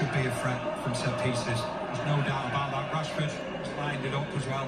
should be a threat from set pieces. There's no doubt about that. Rashford lined it up as well.